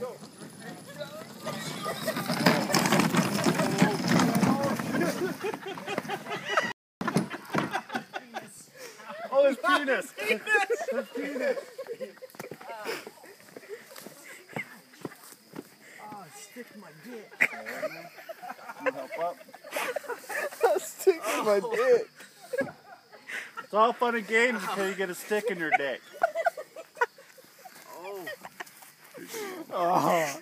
Oh, his penis. his penis. Ah, oh, stick my dick. You help up. stick my dick. It's all fun and games until you get a stick in your dick. Oh.